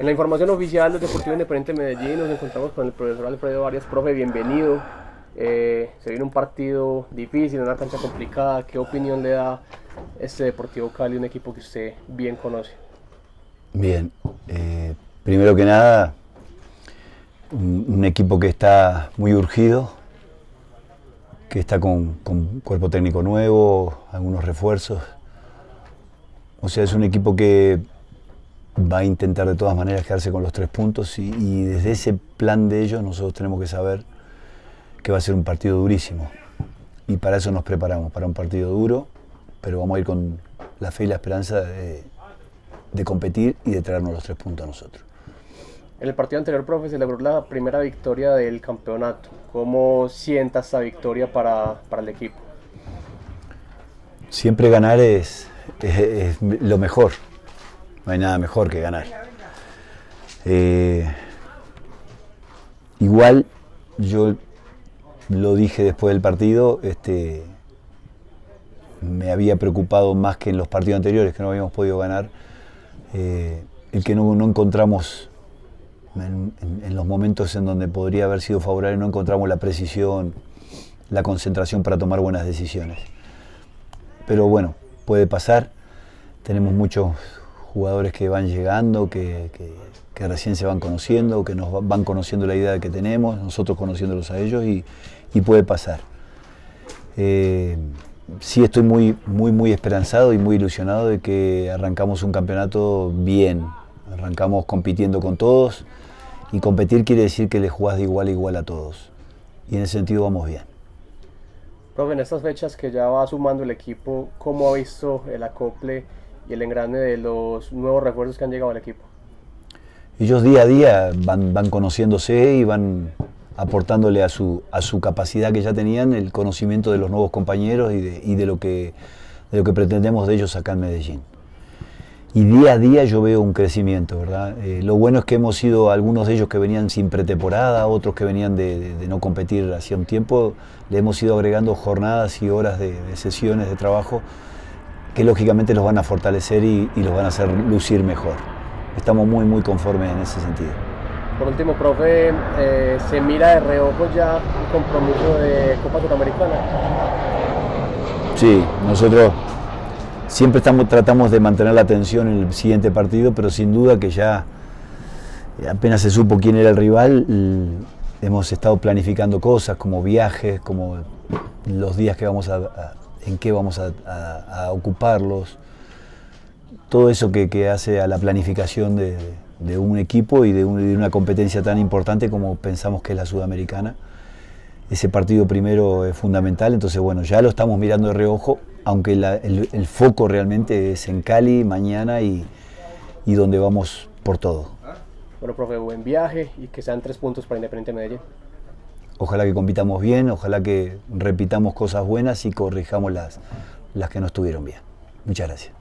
En la información oficial del Deportivo Independiente Medellín nos encontramos con el profesor Alfredo Arias. Profe, bienvenido. Eh, se viene un partido difícil, una cancha complicada. ¿Qué opinión le da este Deportivo Cali, un equipo que usted bien conoce? Bien, eh, primero que nada, un, equipo que está muy urgido, que está con cuerpo técnico nuevo, algunos refuerzos. O sea, es un equipo que va a intentar de todas maneras quedarse con los tres puntos y, y, desde ese plan de ellos nosotros tenemos que saber que va a ser un partido durísimo. Y para eso nos preparamos, para un partido duro, pero vamos a ir con la fe y la esperanza de, de competir y de traernos los tres puntos a nosotros. En el partido anterior, profe, se logró la primera victoria del campeonato. ¿Cómo sienta esta victoria para, para el equipo? Siempre ganar es, es, es lo mejor no hay nada mejor que ganar. Eh, igual yo lo dije después del partido, este, me había preocupado más que en los partidos anteriores que no habíamos podido ganar, eh, el que no, encontramos en, en, en, los momentos en donde podría haber sido favorable, no encontramos la precisión, la concentración para tomar buenas decisiones. Pero bueno, puede pasar, tenemos muchos jugadores que van llegando, que, recién se van conociendo, que nos van conociendo la idea que tenemos, nosotros conociéndolos a ellos y, y puede pasar. Eh, sí estoy muy, muy, muy esperanzado y muy ilusionado de que arrancamos un campeonato bien, arrancamos compitiendo con todos y competir quiere decir que le jugás de igual a igual a todos y en ese sentido vamos bien. Profe, en estas fechas que ya va sumando el equipo, ¿cómo ha visto el acople y el engrane de los nuevos refuerzos que han llegado al equipo? Ellos día a día van, van conociéndose y van aportándole a su, a su capacidad que ya tenían el conocimiento de los nuevos compañeros y de, y de, lo, que, de lo que pretendemos de ellos acá en Medellín. Y día a día yo veo un crecimiento, ¿verdad? Eh, lo bueno es que hemos sido algunos de ellos que venían sin pretemporada, otros que venían de, de, no competir hacía un tiempo, le hemos ido agregando jornadas y horas de sesiones de trabajo que lógicamente los van a fortalecer y, y, los van a hacer lucir mejor. Estamos muy, muy conformes en ese sentido. Por último, profe, eh, ¿se mira de reojo ya un compromiso de Copa Sudamericana? Sí, nosotros siempre estamos, tratamos de mantener la atención en el siguiente partido, pero sin duda que ya apenas se supo quién era el rival, hemos estado planificando cosas como viajes, como los días que vamos a, a en qué vamos a, ocuparlos, todo eso que, hace a la planificación de, un equipo y de, un, de, una competencia tan importante como pensamos que es la sudamericana. Ese partido primero es fundamental, entonces bueno, ya lo estamos mirando de reojo, aunque el, foco realmente es en Cali mañana y, y donde vamos por todo. Bueno, profe, buen viaje y que sean tres puntos para Independiente Medellín. Ojalá que compitamos bien, ojalá que repitamos cosas buenas y corrijamos las, las que no estuvieron bien. Muchas gracias.